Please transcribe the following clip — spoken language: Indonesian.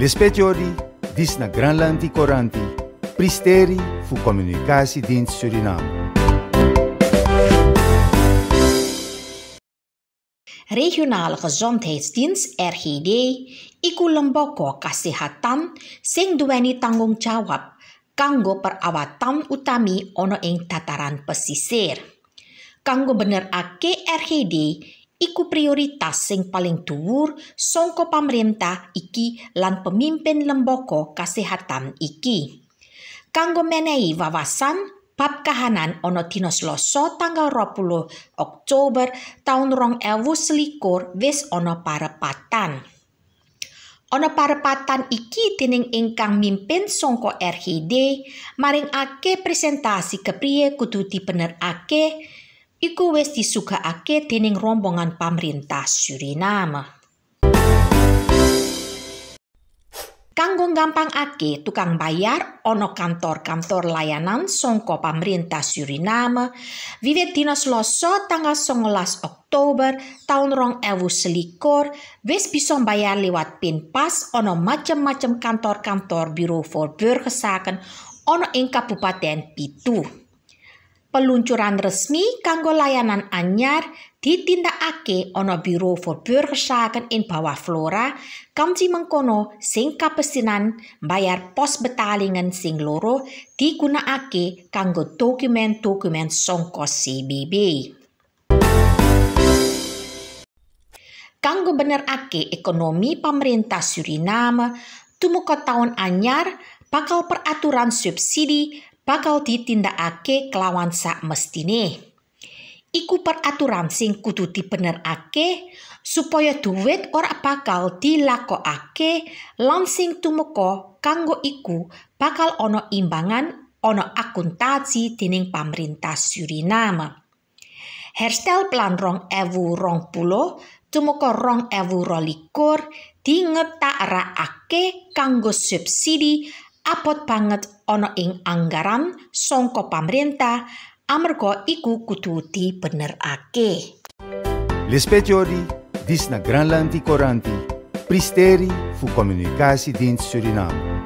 Lespetiori, dis na Granlandi Coranti, Pristeri fu Communicatiedienst Suriname. Regionale Gezondheidsdienst RGD iku lembaga kesehatan sing duweni tanggung jawab kanggo perawatan utami ono ing dataran pesisir. Kanggo bener ake RGD iku prioritas sing paling dhuwur songko pemerintah iki lan pemimpin lembaga kesehatan iki. Kanggo menehi wawasan bab kahanan ono dina Selasa tanggal 20 Oktober ewu selikur wis ono parepatan. Ono parepatan iki dening ingkang mimpin songko RGD maring ake presentasi kepriye kudu dibenerake iku wis disugakake dening rombongan pemerintah Suriname. Kanggo gampang ake tukang bayar ono kantor-kantor layanan songko pemerintah Suriname wiwit dina Selasa tanggal 19 Oktober tahun rong ewu selikur wis bisa bayar lewat pinpas ono macem-macem kantor-kantor Biro for ono ing Kabupaten Pitu peluncuran resmi kanggo layanan anyar ditindakake ana Biro for Burgersaken in bawah Flora kamji mengkono sing kapesinan bayar pos betalingen sing loro digunakake kanggo dokumen-dokumen songko CBB. Kanggo bener ake ekonomi pemerintah Suriname, tumuka tahun anyar bakal peraturan subsidi bakal ditindakake kelawan sak mestine. Iku peraturan sing kudu dibenerake supaya duit ora bakal dilakokake lan sing tumeka kanggo iku bakal ana imbangan ana akuntansi dening pemerintah Suriname. Herstel plan rong ewu rong pulo tumeka rong ewu rolikur dingetakrakake kanggo subsidi abot banget ana ing anggaran songko pamerintah amarga iku kudu dibenerake. Lespetiori, dis na Granlandi Coranti, Pristeri fu Communicatiedienst Suriname.